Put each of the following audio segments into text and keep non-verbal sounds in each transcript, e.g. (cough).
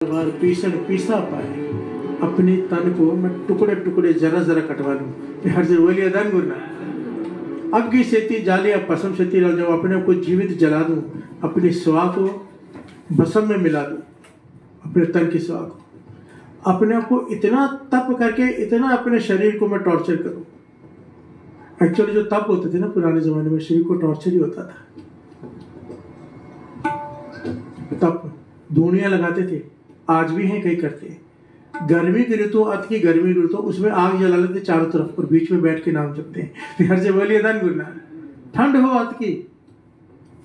बार पीसण पीसा पाए। अपने तन को मैं टुकड़े टुकड़े जरा जरा कटवा लूँ हर से बोलिए दान गुरना। अब की सेती जालिया पसम सेती रल जाओ अपने को जीवित जला दूँ, अपनी स्वा को भसम में मिला दूँ, अपने तन की स्वा को। अपने को इतना तप करके, इतना अपने शरीर को मैं टॉर्चर करूँ। एक्चुअली जो तप होते थे ना पुराने जमाने में, शरीर को टॉर्चर ही होता था। तप धूणियाँ लगाते थे। आज भी हैं, कई करते हैं। गर्मी की ऋतु अत की गर्मी की ऋतु, उसमें आग जला लेते चारों तरफ़ और बीच में बैठ के नाम जपते हैं। (laughs) बोलिए दान गुरना ठंड हो अत की,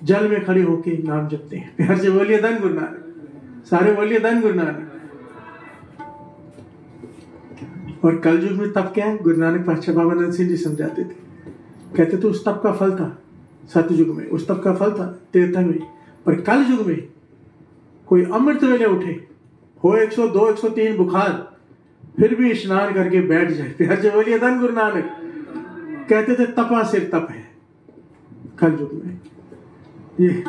जल में खड़े होके नाम जपते हैं। (laughs) हर से बोलिए दान गुरना सारे बोलिए दान गुरना और कल युग में तप क्या है? गुरु नानक पातशाह बाबा नंद सिंह जी समझाते थे। कहते थे, उस तप का फल था सतयुग में, उस तप का फल था त्रेता में, पर कल युग में कोई अमृत वेले उठे हो 102 103 बुखार, फिर भी स्नान करके बैठ जाए। फिर जब बोलिए, धन गुरु नानक। कहते थे, तपा सिर तप है। कल युग में। ये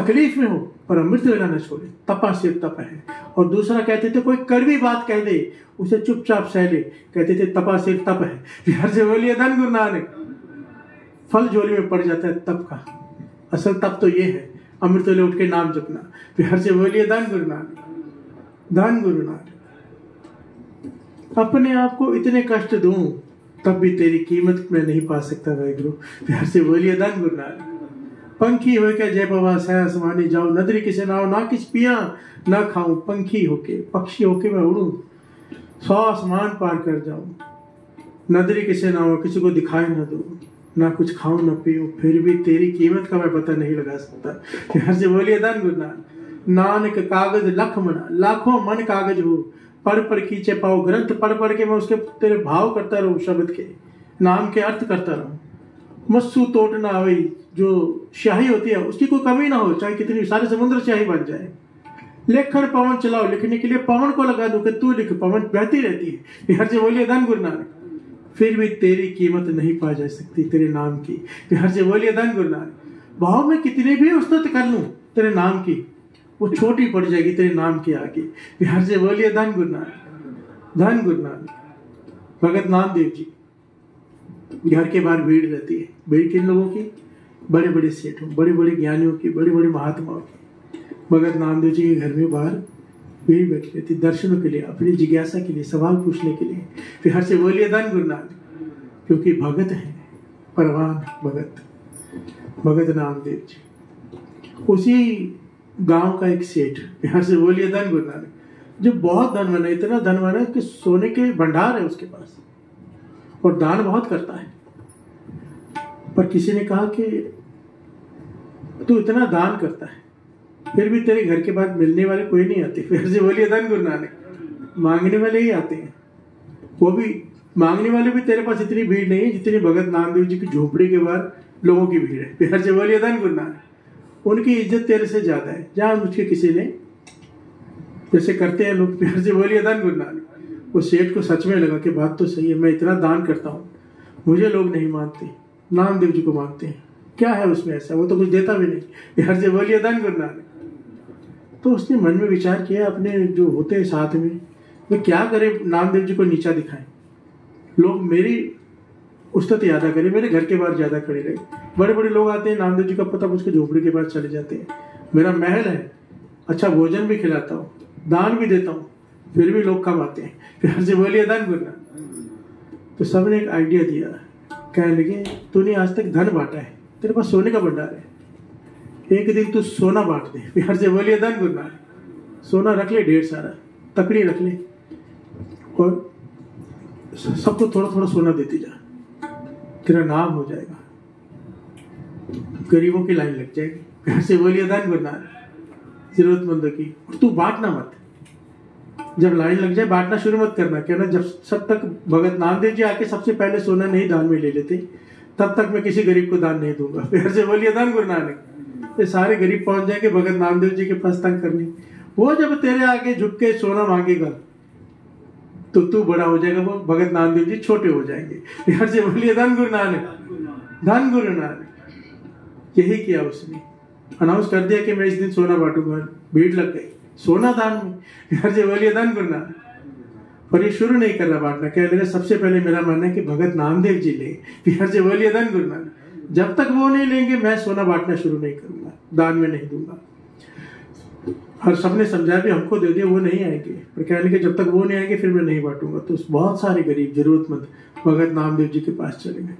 तकलीफ़ में हो, पर अमृत वेला न छोड़े। तपा सिर तप है। और दूसरा कहते थे, कोई कड़वी बात कह दे, उसे चुपचाप सह ले। कहते थे, तपा सिर तप है। बिहार से बोलिए, धन गुरु नानक। फल झोली में पड़ जाता है तप का। असल तप तो ये है। अमृत वेले उठ के नाम जपना। बिहार से बोलिए, दान गुरु नानक दान गुरु नानक अपने आप को इतने कष्ट दूँ, तब भी तेरी कीमत मैं नहीं पा सकता भाई गुरु बिहार से बोलिए धन गुरु नानक पंखी होके जय बाबा सया समानी, जाओ नदरी किसे ना हो, ना किस पिया, ना खाऊं, पंखी होके, पक्षी होके मैं उड़ू। सौ आसमान पार कर जाऊँ नदरी किसे ना हो, किसी को दिखाई ना दो। ना कुछ खाऊं, ना पीऊं, फिर भी तेरी कीमत का मैं पता नहीं लगा सकता। फिर से बोलिए, दान गुरु नानक कागज़ लख मना, लाखों मन कागज़ हो। पढ़ पढ़ खींचे पाओ ग्रंथ पढ़ पढ़ के मैं उसके तेरे भाव करता रहूँ, शब्द के नाम के अर्थ करता रहूँ। मस्सू तोट ना आवे, जो स्याही होती है, उसकी कोई कमी ना हो, चाहे कितनी सारे समुद्र स्याही बन जाए। लेखन पवन चलाओ, लिखने के लिए पवन को लगा दो कि तू लिख, पवन बहती रहती है। हर से बोलिए धन गुरु नानक फिर भी तेरी कीमत नहीं पा जा सकती, तेरे नाम की। हर से बोलिए धन नानक भाव में कितनी भी उस्तत कर लूँ, तेरे नाम की, वो छोटी पड़ जाएगी तेरे नाम के आगे। हर से बोलिए धन गुरु नानक धन गुरु नानक भगत नामदेव जी, घर के बाहर भीड़ रहती है। भीड़ किन लोगों की? बड़े बड़े सेठों बड़े बड़े ज्ञानियों की बड़े बड़े महात्माओं की। भगत नामदेव जी के घर में बाहर भीड़ बैठी रहती दर्शनों के लिए, अपनी जिज्ञासा के लिए, सवाल पूछने के लिए। फिर हर से बोलिए गुरु नानक। क्योंकि भगत है, परवान भगत भगत नामदेव जी। उसी गाँव का एक सेठ बिहार से बोलिए, धन गुरु नानक। जो बहुत धनवान है इतना धनवान है कि सोने के भंडार है उसके पास। और दान बहुत करता है। पर किसी ने कहा कि, तू इतना दान करता है फिर भी तेरे घर के बाद मिलने वाले कोई नहीं आते। फिर से बोलिए, धन गुरु नानक, मांगने वाले ही आते हैं। वो भी, मांगने वाले भी तेरे पास इतनी भीड़ नहीं है जितनी भगत नामदेव जी की झोपड़ी के बाहर लोगों की भीड़ है। फिर से बोलिए, धन गुरु नानक, उनकी इज़्ज़त तेरे से ज़्यादा है। जहाँ मुझके किसी ने जैसे करते हैं लोग। फिर से बोलिए, धन गुरु नानक, वो सेठ को सच में लगा कि बात तो सही है, मैं इतना दान करता हूँ। मुझे लोग नहीं मानते, नामदेव जी को मानते हैं। क्या है उसमें ऐसा? वो तो कुछ देता भी नहीं। हर से बोलिए, धन गुरु नानक तो उसने मन में विचार किया, अपने जो होते हैं साथ में, वे क्या करे, नामदेव जी को नीचा दिखाएँ। लोग मेरी उस्तत यादा करें मेरे घर के बाहर ज़्यादा खड़े रहे। बड़े बड़े लोग आते हैं, नामदेव जी का पता पूछ के झोपड़ी के पास चले जाते हैं। मेरा महल है अच्छा भोजन भी खिलाता हूँ, दान भी देता हूँ, फिर भी लोग कम आते हैं? फिर से बोलिए, दान करना। तो सबने एक आइडिया दिया। कहने लगे, तूने आज तक धन बांटा है, तेरे पास सोने का भंडार है। एक दिन तू सोना बांट दे। (laughs) बिहार से बोलिए धन गुरना सोना रख ले, ढेर सारा। तकड़ी रख ले। और सबको थोड़ा थोड़ा सोना देती जा। तेरा नाम हो जाएगा। गरीबों की लाइन लग जाएगी। (laughs) बिहार से बोलिए धन गुरना जरूरतमंदों की। और तू बांटना मत। जब लाइन लग जाए, बांटना शुरू मत करना। कहना जब सब तक भगत नामदेव जी आके सबसे पहले सोना नहीं, दान में ले लेते, तब तक मैं किसी गरीब को दान नहीं दूँगा। (laughs) फिर से बोलिए, दान गुरु नानक ये सारे गरीब पहुँच जाएँगे भगत नामदेव जी के पास तंग करने। वो जब तेरे आगे झुक के सोना मांगेगा तो तू बड़ा हो जाएगा, वो भगत नामदेव जी छोटे हो जाएँगे। फिर से बोलिए, धन गुरु नानक, धन गुरु नानक। यही किया उसने। अनाउंस कर दिया कि मैं इस दिन सोना बांटूँगा। भीड़ लग गई। सोना दान में जे बोलिए, धन गुरु नानक। पर ये शुरू नहीं कर रहा बांटना। कह रहे, सबसे पहले मेरा मानना है कि भगत नामदेव जी ले। से बोलिए दान गुरु नानक। जब तक वो नहीं लेंगे, मैं सोना बांटना शुरू नहीं करूँगा। दान में नहीं दूँगा। हर सबने समझाया भी हमको दे दिया, वो नहीं आएँगे। पर कहने के जब तक वो नहीं आएँगे, फिर मैं नहीं बांटूँगा। तो बहुत सारे गरीब, जरूरतमंद भगत नामदेव जी के पास चले गए।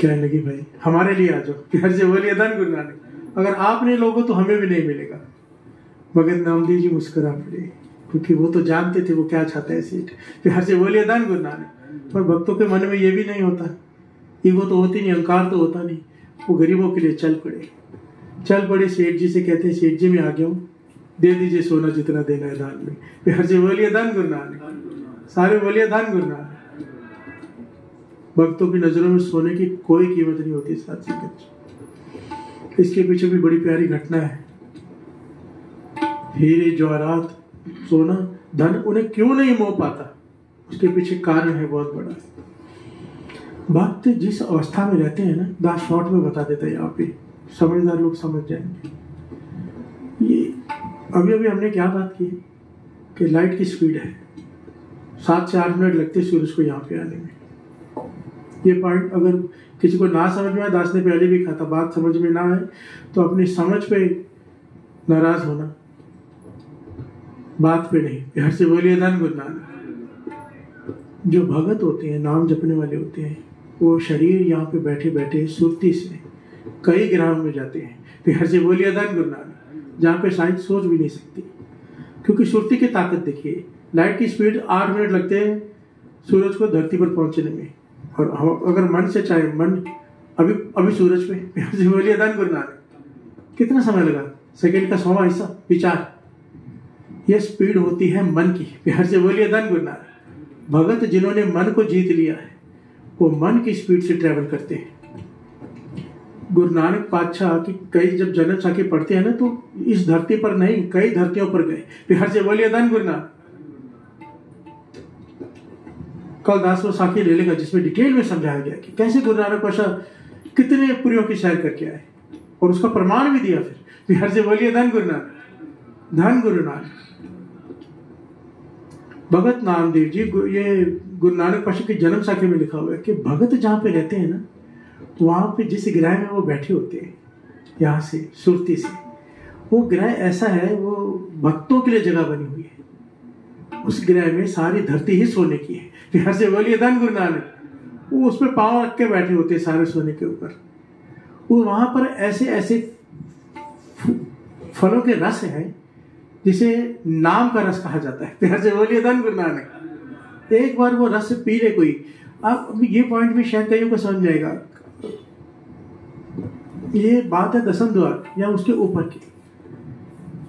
कहने लगी, भाई, हमारे लिए आ जाओ। प्यार से बोलिए धन गुरु नानक, अगर आप नहीं लोगो तो हमें भी नहीं मिलेगा। भगत नामदेव जी मुस्कुरा पड़े, क्योंकि वो तो जानते थे, वो क्या चाहता है सीट। प्यार से बोलिए धन गुरु नानक। पर भक्तों के मन में ये भी नहीं होता। ईगो तो होती नहीं, अहंकार तो होता नहीं। वो गरीबों के लिए चल पड़े। चल पड़े सेठ जी से कहते हैं, सेठ जी, मैं आ गया हूँ। दे दीजिए सोना जितना देना है दान में। प्यार से बोलिए, दान गुरु नानक। सारे बोलिए, दान गुरु नानक। भक्तों की नज़रों में सोने की कोई कीमत नहीं होती साथ संगत इसके पीछे भी बड़ी प्यारी घटना है। हीरे जवाहरात सोना, धन, उन्हें क्यों नहीं मोह पाता? उसके पीछे कारण है बहुत बड़ा। भक्त जिस अवस्था में रहते हैं ना, दास शॉर्ट में बता देता है यहाँ पे। समझदार लोग समझ जाएँगे। ये अभी अभी हमने क्या बात की? कि लाइट की स्पीड है। सात से आठ मिनट लगते सूरज को यहाँ पे आने में। ये पॉइंट अगर किसी को ना समझ में आए, दास ने पहले भी कहा था, बात समझ में ना आए तो अपनी समझ पे नाराज़ होना। बात पे नहीं प्यार से बोलिए धन गुरु जो भगत होते हैं, नाम जपने वाले होते हैं वो शरीर यहाँ पे बैठे बैठे सुरती से कई ग्राम में जाते हैं। प्यार से बोलिए धन गुरु नानक, जहाँ पे साइंस सोच भी नहीं सकती। क्योंकि सुरती की ताकत देखिए, लाइट की स्पीड आठ मिनट लगते हैं सूरज को धरती पर पहुँचने में। और अगर मन से चाहे, मन अभी अभी सूरज पे प्यार से बोलिए धन गुरु नानक, कितना समय लगा? सेकेंड का सौवा हिस्सा, विचार। यह स्पीड होती है मन की। प्यार से बोलिए धन गुरु नानक, भगत जिन्होंने मन को जीत लिया है वो मन की स्पीड से ट्रेवल करते हैं। गुरु नानक पातशाह की कई जब जन्म साखी पढ़ते हैं ना तो इस धरती पर नहीं, कई धरतियों पर गए। बिहार से बोलिए धन गुरु नानक। कल दास वो साखी ले लेगा, जिसमें डिटेल में समझाया गया कि कैसे गुरु नानक पातशाह कितने पुरियों की सैर करके आए। और उसका प्रमाण भी दिया फिर। बिहार से बोलिए धन गुरु नानक, धन गुरु नानक। भगत नामदेव जी ये गुरु नानक पाशा की जन्म साखी में लिखा हुआ है कि भगत जहाँ पे रहते हैं ना तो वहाँ पे जिस ग्रह में वो बैठे होते हैं, यहाँ से, सुरती से, वो ग्रह ऐसा है, वो भक्तों के लिए जगह बनी हुई है। उस ग्रह में सारी धरती ही सोने की है। (laughs) यहाँ से बोलिए धन गुरु नानक। वो उस पर पाँव रख के बैठे होते हैं सारे सोने के ऊपर। वो वहाँ पर ऐसे ऐसे फलों के रस हैं जिसे नाम का रस कहा जाता है। (laughs) प्यार से बोलिए, धन गुरु नानक। एक बार वो रस पी ले कोई। अब ये पॉइंट भी शायद कईयों को समझ जाएगा ये बात है दसम द्वार, या उसके ऊपर की।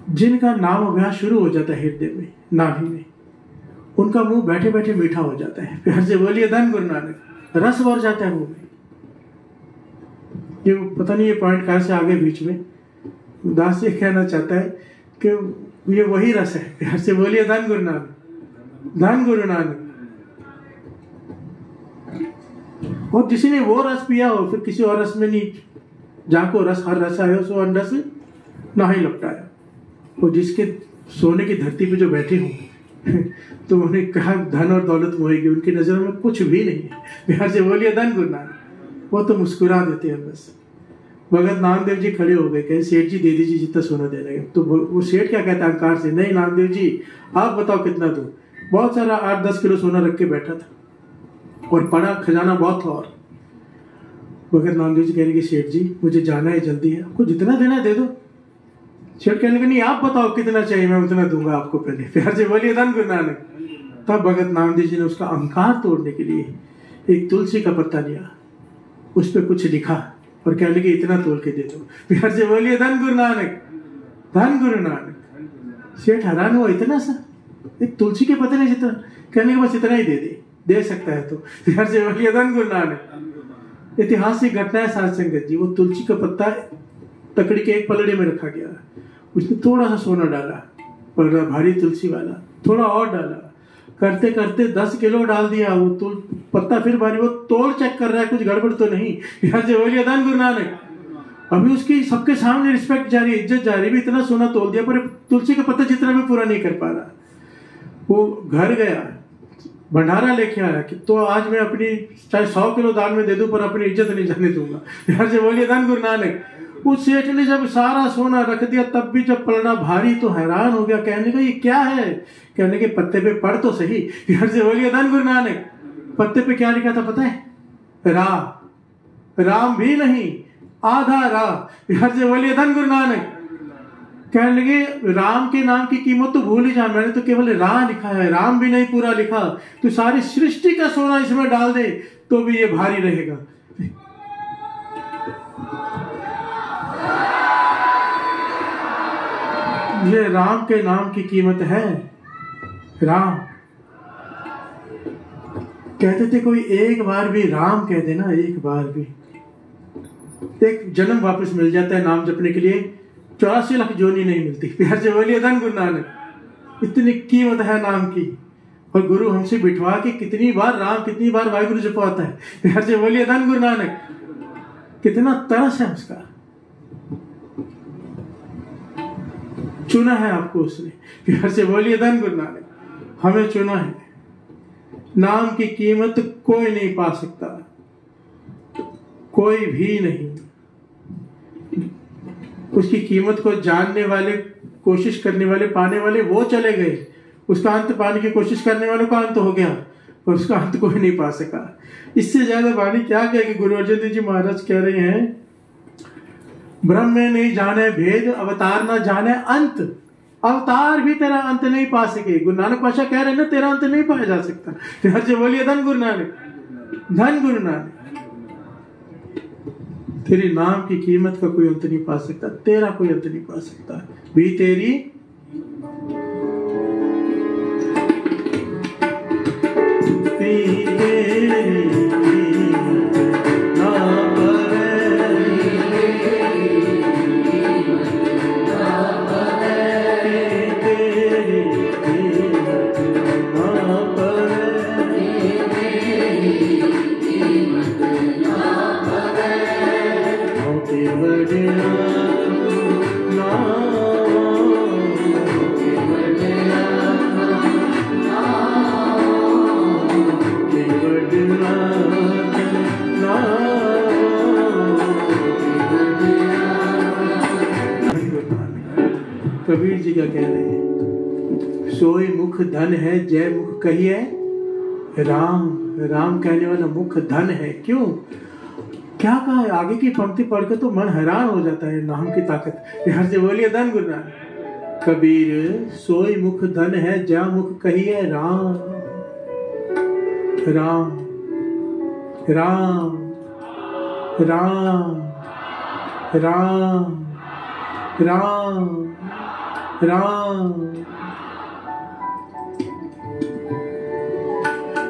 जिनका नाम अभ्यास शुरू हो जाता है हृदय में, नाभि में, उनका मुँह बैठे बैठे मीठा हो जाता है। (laughs) प्यार से बोलिए, धन गुरु नानक। रस भर जाता है मुँह में। ये पता नहीं ये पॉइंट कहाँ से आगे बीच में। दास ये कहना चाहता है कि ये वही रस है। प्यार से बोलिए धन गुरु नानक। धन गुरु नानक। और किसी ने वो रस पिया हो, फिर किसी और रस में नहीं। जहाँ को रस, हर रस आयो सो अंडा से ना ही लपटाया। और जिसके सोने की धरती पे जो बैठे हों (laughs) तो उन्हें कहा, धन और दौलत मोहेगी उनकी नज़रों में कुछ भी नहीं है। बिहार से बोलिए, धन गुरु नानक। वो तो मुस्कुरा देते हैं बस। भगत नामदेव जी खड़े हो गए, कहे, सेठ जी दे दीजिए जितना सोना दे रहे तो वो सेठ क्या कहता अहंकार से, नहीं, नामदेव जी, आप बताओ कितना दो? बहुत सारा आठ दस किलो सोना रख के बैठा था और पड़ा खजाना बहुत था और। भगत नामदेव जी कहने की, सेठ जी, मुझे जाना है, जल्दी है। आपको जितना देना है, दे दो। सेठ कहने लगे, नहीं, आप बताओ, कितना चाहिए, मैं उतना दूँगा आपको पहले। (laughs) प्यार से बोलिए, धन गुरु नानक। तब भगत नामदेव जी ने उसका अहंकार तोड़ने के लिए एक तुलसी का पत्ता लिया। उस पर कुछ लिखा। और कहने लगे, इतना तोड़ के दे दो। प्यार से बोलिए, धन गुरु नानक, धन गुरु नानक। सेठ हैरान हुआ, इतना सा? एक तुलसी के पत्ते नहीं जितना? कहने के बस इतना ही दे दे दे सकता है तो। प्यार से बोलिए, धन गुरु नानक। ऐतिहासिक घटना है सात संगत जी, वो तुलसी का पत्ता तकड़ी के एक पलड़े में रखा गया उसने थोड़ा सा सोना डाला, पलड़ा भारी तुलसी वाला, थोड़ा और डाला। करते करते दस किलो डाल दिया, वो तुल, पत्ता फिर भारी वो तोड़ चेक कर रहा है, कुछ गड़बड़ तो नहीं। यहाँ से बोलिए दान गुरु नानक। अभी उसकी सबके सामने रिस्पेक्ट जा रही है इज़्ज़त जा रही है इतना सोना तोल दिया, पर तुलसी का पत्ता जितना भी पूरा नहीं कर पा रहा। वो घर गया, भंडारा लेके आया कि तो आज मैं अपनी, चाहे सौ किलो दान में दे दूँ, पर अपनी इज़्ज़त नहीं जाने दूँगा। यहाँ से बोलिए दान गुरु नानक। उस सेठ ने जब सारा सोना रख दिया, तब भी जब पलना भारी तो हैरान हो गया, कहने का ये क्या है? कहने के पत्ते पे पढ़ तो सही यार से बोलिए दान गुरु नानक। पत्ते पे क्या लिखा था पता है? रा। राम भी नहीं, आधा रा। यार से बोलिए धन गुरु नानक। कहने लगे, राम के नाम की कीमत तो भूल ही जा, मैंने तो केवल रा लिखा है, राम भी नहीं पूरा लिखा। तो सारी सृष्टि का सोना इसमें डाल दे तो भी ये भारी रहेगा। ये राम के नाम की कीमत है। राम। कहते थे कोई एक बार भी राम कह देना, एक बार भी। एक जन्म वापस मिल जाता है नाम जपने के लिए। चौरासी लाख जोनी नहीं मिलती। प्यार से बोलिए धन गुरु नानक। इतनी कीमत है नाम की। और गुरु हमसे बिठवा के कितनी बार राम, कितनी बार वाहिगुरु जपवाता है। प्यार से बोलिए धन गुरु नानक। कितना तरस है उसका। चुना है आपको उसने। प्यार से बोलिए, धन गुरु नानक हमें चुना है। नाम की कीमत कोई नहीं पा सकता। कोई भी नहीं। उसकी कीमत को जानने वाले, कोशिश करने वाले, पाने वाले वो चले गए। उसका अंत पाने की कोशिश करने वालों का अंत हो गया और उसका अंत कोई नहीं पा सका। इससे ज़्यादा वाणी क्या कहेगी? गुरु अर्जन देव जी महाराज कह रहे हैं ब्रह्म में नहीं जाने, भेद, अवतार ना जाने, अंत। अवतार भी तेरा अंत नहीं पा सके। गुरु नानक पाशा कह रहे ना, तेरा अंत नहीं पाया जा सकता। हर जो बोलिए, धन गुरु नानक। धन गुरु नानक। तेरी नाम की कीमत का कोई अंत नहीं पा सकता। तेरा कोई अंत नहीं पा सकता। भी तेरी मुख कहिए राम राम कहने वाला मुख धन है, क्यों? क्या कहा है? आगे की पंक्ति पढ़कर तो मन हैरान हो जाता है, नाम की ताकत। यहाँ से बोलिए धन गुरु कबीर, सोई मुख धन है जा मुख कहिए राम। राम। राम। राम। राम। राम। राम।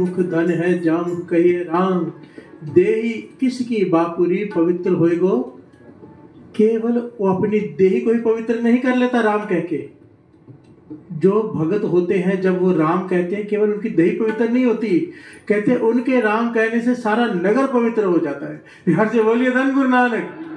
मुख धन है जाम कहिए राम। देही किसकी बापुरी पवित्र होएगो? केवल वो अपनी देही को ही पवित्र नहीं कर लेता राम कह के। जो भगत होते हैं, जब वो राम कहते हैं, केवल उनकी देही पवित्र नहीं होती। कहते उनके राम कहने से सारा नगर पवित्र हो जाता है। बिहार से बोलिए, धन गुरु नानक।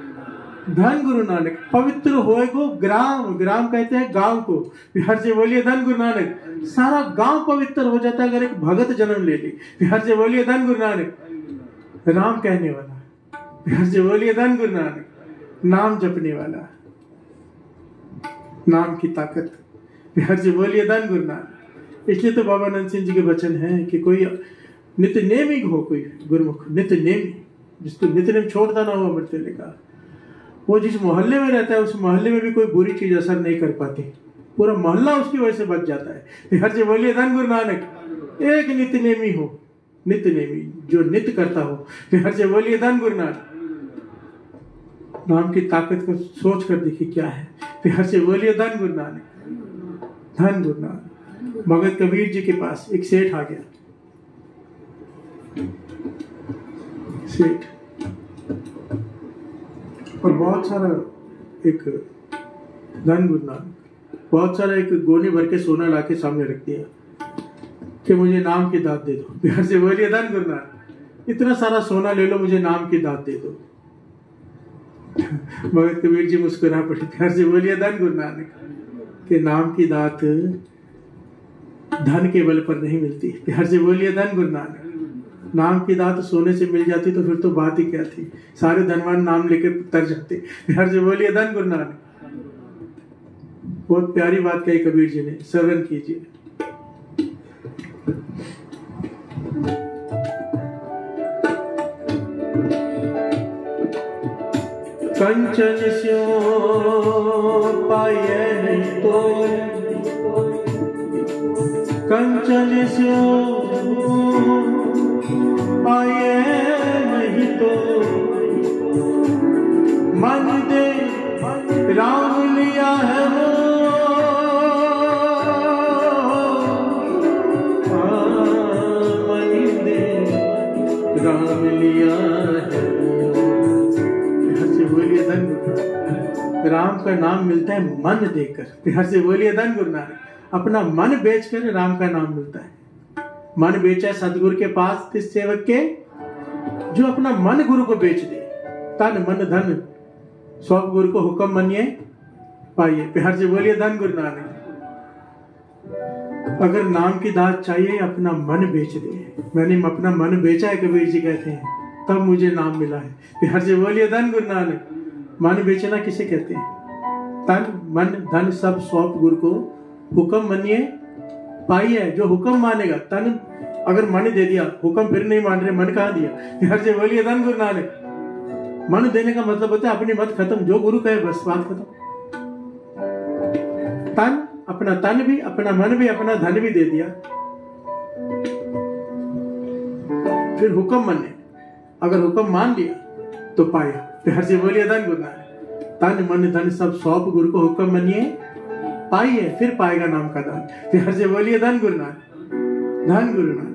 धन गुरु नानक, पवित्र होए को ग्राम ग्राम कहते हैं गाँव को। बिहार से बोलिए धन गुरु नानक, सारा गाँव पवित्र हो जाता है अगर एक भगत जन्म ले ली। बिहार से बोलिए धन गुरु नानक, राम कहने वाला। प्यार से बोलिए धन गुरु नानक, नाम जपने वाला। नाम की ताकत। बिहार से बोलिए धन गुरु नानक, इसलिए तो बाबा नंद सिंह जी के वचन है कि कोई नित्य नेमी हो कोई गुरुमुख नित्य नेमी, जिसको नित्य नेम छोड़ता ना हो अमृत का वो जिस मोहल्ले में रहता है, उस मोहल्ले में भी कोई बुरी चीज़ असर नहीं कर पाती। पूरा मोहल्ला उसकी वजह से बच जाता है। हर से बोलिए, धन गुरु नानक, एक नित्य नेमी हो नित्य नेमी, जो नित्य करता हो। हर से बोलिए, धन गुरु नानक। नाम की ताकत को सोच कर देखिए क्या है। हर से बोलिए, धन गुरु नानक, धन गुरु नानक। भगत कबीर जी के पास एक सेठ आ गया। सेठ। और बहुत सारा एक धन गुरु नानक बहुत सारा एक गोनी भर के सोना ला के सामने रख दिया कि मुझे नाम की दात दे दो। प्यार से बोलिए धन गुरु नानक इतना सारा सोना ले लो, मुझे नाम की दात दे दो। (laughs) भगत कबीर जी मुस्कुरा पड़े, प्यार से बोलिए धन गुरु नानक के नाम की दात धन के बल पर नहीं मिलती। प्यार से बोलिए धन गुरु नानक नाम की दात सोने से मिल जाती तो फिर तो बात ही क्या थी? सारे धनवान नाम लेकर तर जाते। प्यार से बोलिए, धन गुरु नानक। बहुत प्यारी बात कही कबीर जी ने। श्रवण कीजिए। कंचन स्यो पाए तो। कंचन स्यो पाए नहीं तो। मन दे, राम लिया है वो। बोलिए धन राम का नाम मिलता है मन देकर। प्यार से बोलिए धन गुरु नानक अपना मन बेचकर राम का नाम मिलता है। मन बेचा सदगुरु के पास किस सेवक के, जो अपना मन गुरु को बेच दे। तन, मन, धन, सब गुरु को हुक्म मनिए। पाइए, प्यार से बोलिए, धन गुरु नानक। अगर नाम की दात चाहिए, अपना मन बेच दे। मैंने अपना मन बेचा है, कबीर जी कहते हैं। तब मुझे नाम मिला है। प्यार से बोलिए, धन गुरु नानक। मन बेचना किसे कहते हैं? तन, मन, धन, सब सौंप गुरु को हुक्म मनिए। पाई है, जो हुक्म मानेगा, तन अगर मन दे दिया, हुक्म फिर नहीं मान रहे, मन कहा दिया? प्यार से बोलिए धन गुरु नानक। मन देने का मतलब होता है अपनी मत खत्म, जो गुरु कहे, बस बात खत्म। तन, अपना तन भी, अपना मन भी, अपना धन भी दे दिया। फिर हुक्म मने। अगर हुक्म मान लिया तो पाया। प्यार से बोलिए धन गुरु नानक। तन, मन, धन सब सौंप गुरु को हुक्म मनिए। पाइए फिर पाएगा नाम का दान। हर से बोलिए, धन गुरु नाथ धन गुरु नानक